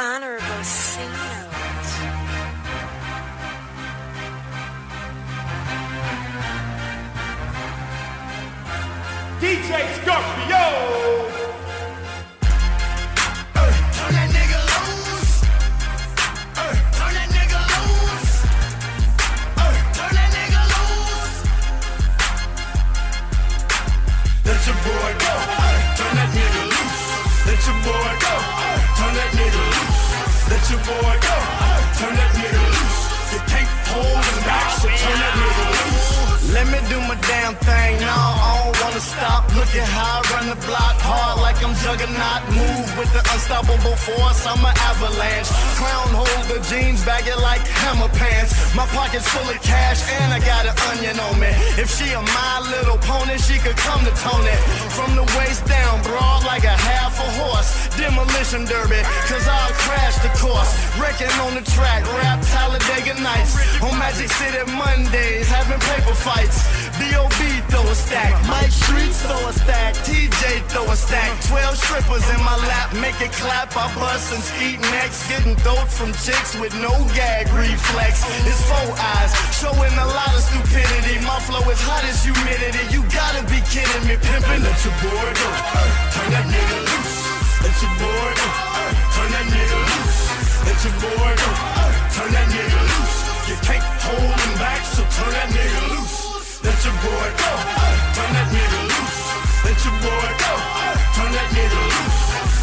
Honorable C note. DJ Scorpio. Turn that nigga loose. Turn that nigga loose. Turn that nigga loose. Let your boy go. Turn that nigga loose. Let your boy go. Turn that nigga loose. Let your boy go. Turn that nigga loose. You can't hold him back, so turn that nigga loose. Let me do my damn thing. No, I don't wanna stop. Looking how I run the block juggernaut. Move with the unstoppable force. I'm an avalanche. Clown hold the jeans it like hammer pants. My pocket's full of cash and I got an onion on me. If she a my little pony, she could come to Tony. From the waist down, broad like a half a horse. Demolition derby, cause I'll crash the course. Wrecking on the track, rap Talladega nights. On Magic City Mondays, having paper fights. B.O.B. throw a stack. Mike Streets throw a stack. TJ throw a stack. 12 strippers in my lap, make it clap. I bust and skeet next. Getting dope from chicks with no gag reflex. It's four eyes, showing a lot of stupidity. My flow is hot as humidity. You gotta be kidding me, pimpin'. Let your boy go.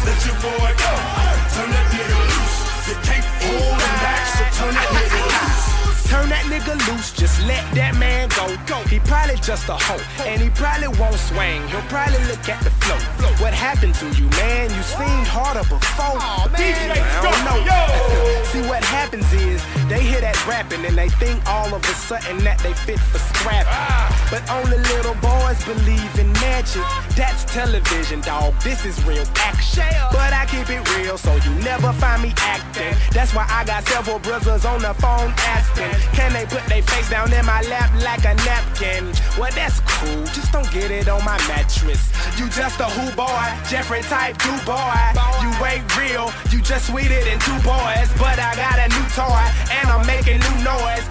Let your boy go. Turn that nigga loose. You can't hold him back, so turn that nigga loose. Turn that nigga loose, just let that man go. Go. He probably just a hoe, and he probably won't swing. He'll probably look at the flow. What happened to you, man? You seemed harder before. DJ don't know. Scorpio. See what happens is they hear that rapping and they think all of a sudden that they fit for scrapping. But only little boys believe in magic. That's television, dog. This is real action. But I keep it real, so you never find me acting. That's why I got several brothers on the phone asking, can they put their face down in my lap like a napkin? Well, that's cool. Just don't get it on my mattress. You just a who boy, Jeffrey type two boy. You ain't real. You just sweeter than two boys. But I got a new toy and I'm making new noise.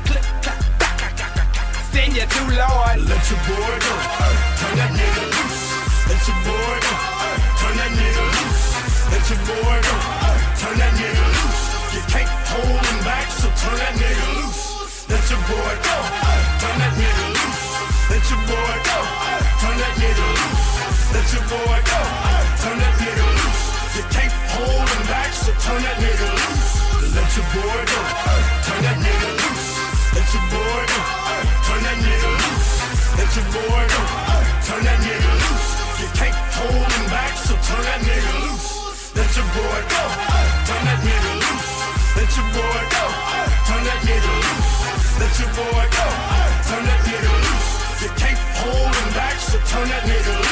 Send you to Lord. Let your boy go. Let your boy go. Turn that nigga loose. You can't hold him back, so turn that nigga loose. Let your boy go. Turn that nigga loose. Let your boy go. Turn that nigga loose. Let your boy go. Turn that nigga loose. You can't hold him back, so turn that nigga loose. boy go. Turn that nigga loose. Let your boy go. Turn that nigga loose. You can't hold him back, so turn that nigga loose.